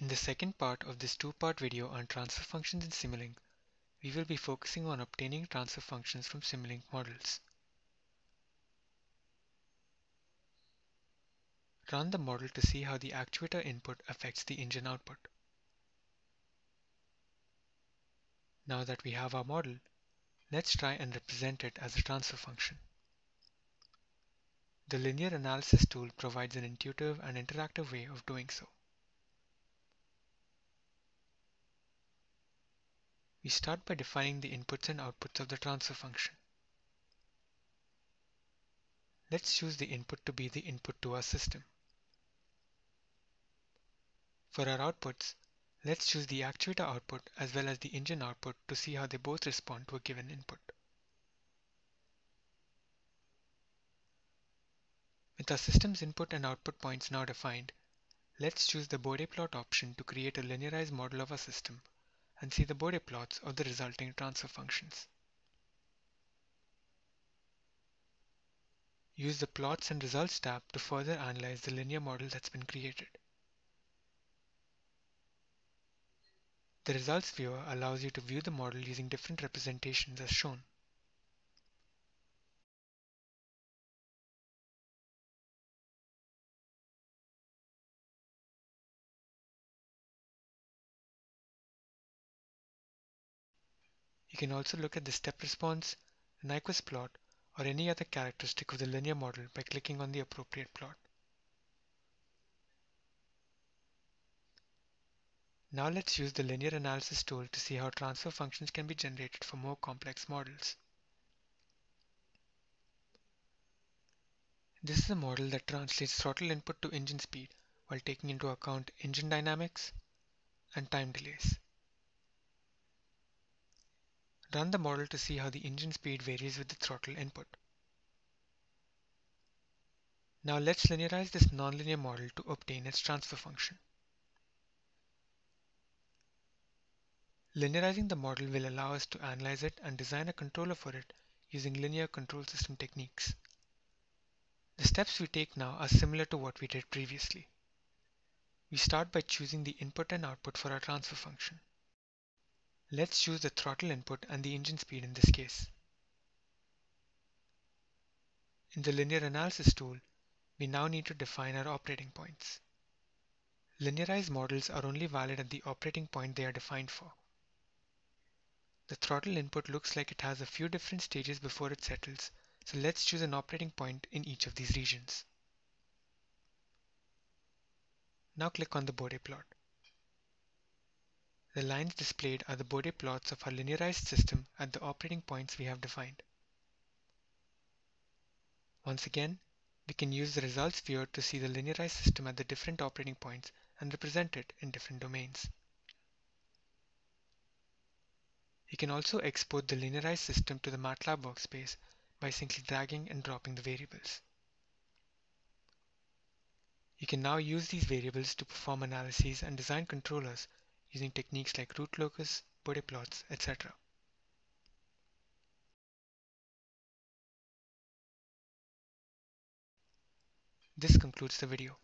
In the second part of this two-part video on transfer functions in Simulink, we will be focusing on obtaining transfer functions from Simulink models. Run the model to see how the actuator input affects the engine output. Now that we have our model, let's try and represent it as a transfer function. The linear analysis tool provides an intuitive and interactive way of doing so. We start by defining the inputs and outputs of the transfer function. Let's choose the input to be the input to our system. For our outputs, let's choose the actuator output as well as the engine output to see how they both respond to a given input. With our system's input and output points now defined, let's choose the Bode plot option to create a linearized model of our system and see the Bode plots of the resulting transfer functions. Use the Plots and Results tab to further analyze the linear model that's been created. The results viewer allows you to view the model using different representations as shown. You can also look at the step response, Nyquist plot, or any other characteristic of the linear model by clicking on the appropriate plot. Now let's use the linear analysis tool to see how transfer functions can be generated for more complex models. This is a model that translates throttle input to engine speed while taking into account engine dynamics and time delays. Run the model to see how the engine speed varies with the throttle input. Now let's linearize this nonlinear model to obtain its transfer function. Linearizing the model will allow us to analyze it and design a controller for it using linear control system techniques. The steps we take now are similar to what we did previously. We start by choosing the input and output for our transfer function. Let's choose the throttle input and the engine speed in this case. In the linear analysis tool, we now need to define our operating points. Linearized models are only valid at the operating point they are defined for. The throttle input looks like it has a few different stages before it settles, so let's choose an operating point in each of these regions. Now click on the Bode plot. The lines displayed are the Bode plots of our linearized system at the operating points we have defined. Once again, we can use the results viewer to see the linearized system at the different operating points and represent it in different domains. You can also export the linearized system to the MATLAB workspace by simply dragging and dropping the variables. You can now use these variables to perform analyses and design controllers using techniques like root locus, Bode plots, etc. This concludes the video.